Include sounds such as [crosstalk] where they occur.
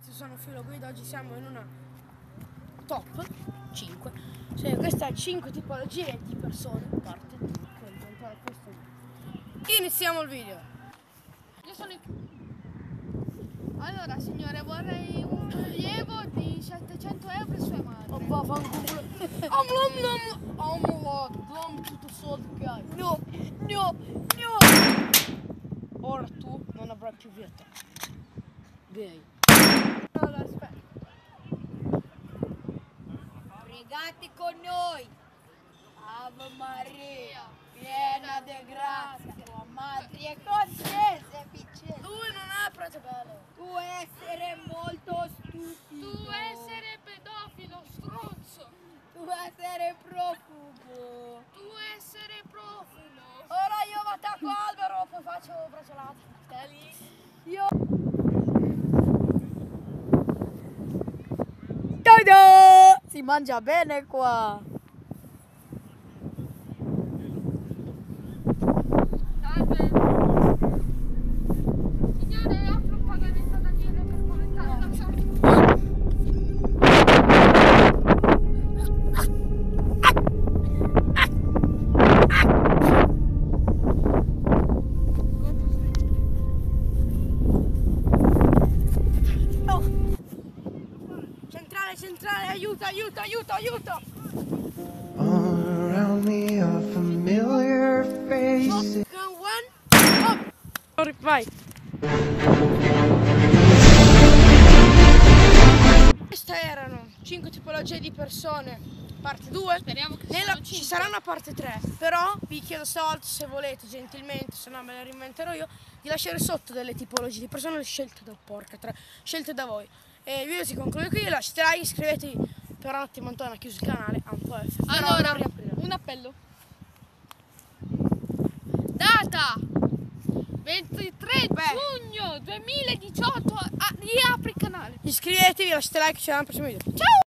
Ragazzi sono Filo Guido, oggi siamo in una top 5 cioè, questa è 5 tipologie di persone parte. Iniziamo il video. Io sono il... Allora signore vorrei un rilievo di 700 euro e sua madre. Oh vaffanculo. [laughs] Om lom lom Om lom lom tutto soldi che hai. No, no, no. Ora tu non avrai più vita. Gay Aspetta. Pregate con noi. Ave Maria, piena di grazia, tua madre è con te, sei. Lui non è fratello Tu essere molto stupido. Tu essere pedofilo, stronzo. Tu essere profumo. Tu essere profumo. Ora io mi attacco albero poi faccio bracciolate Stai lì Io... Si mangia bene qua. Salve. Centrale, centrale, aiuto, aiuto, aiuto, aiuto! All around me are familiar faces. Shotgun one, oh! Vai! Queste erano 5 tipologie di persone, parte 2. Speriamo che Nella- ci sarà una parte 3, però vi chiedo stavolta se volete gentilmente, se no me le reinventerò io, di lasciare sotto delle tipologie di persone scelte da porca, tre, scelte da voi. E il video si conclude qui, lasciate like, iscrivetevi, per un attimo Antonio ha chiuso il canale, po' F, però Allora, un appello. Data 23 giugno 2018. Ah, riapri il canale. Iscrivetevi, lasciate like, ci vediamo al prossimo video. Ciao!